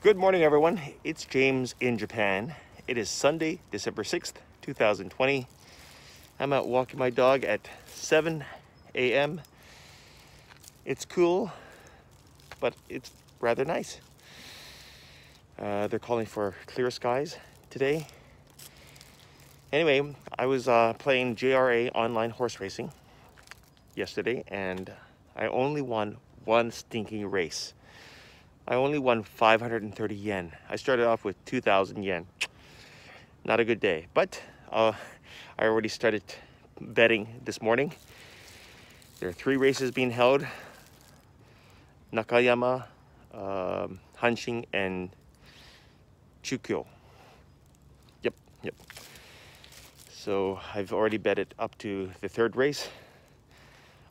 Good morning, everyone. It's James in Japan. It is Sunday, December 6th, 2020. I'm out walking my dog at 7 a.m. It's cool, but it's rather nice. Uh, they're calling for clear skies today. Anyway, I was uh, playing JRA online horse racing yesterday and I only won one stinking race. I only won 530 yen. I started off with 2,000 yen. Not a good day, but uh, I already started betting this morning. There are three races being held. Nakayama, um, Hanshin, and Chukyo. Yep, yep. So I've already betted up to the third race.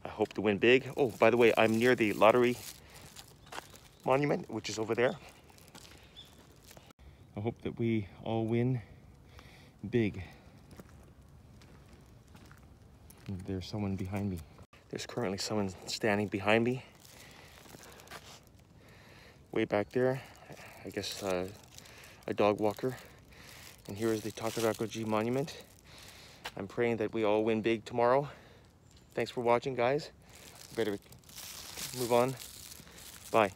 I hope to win big. Oh, by the way, I'm near the lottery monument, which is over there. I hope that we all win big. There's someone behind me. There's currently someone standing behind me. Way back there, I guess uh, a dog walker. And here is the Takarakuji monument. I'm praying that we all win big tomorrow. Thanks for watching, guys. Better move on. Bye.